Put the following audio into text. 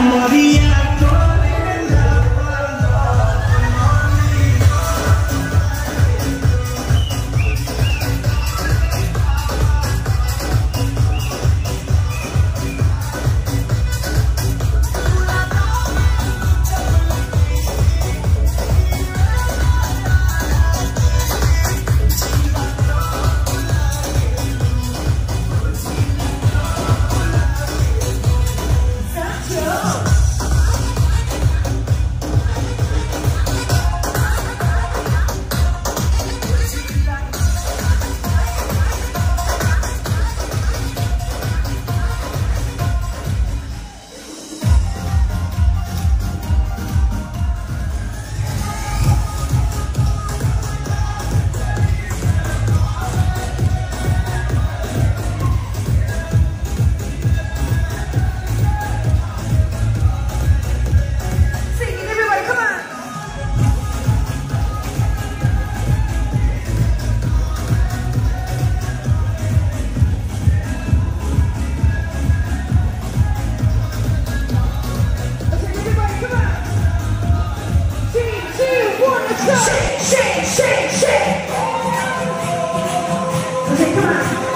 Maria Shake, shake, shake, shake. Okay, come on.